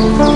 Oh.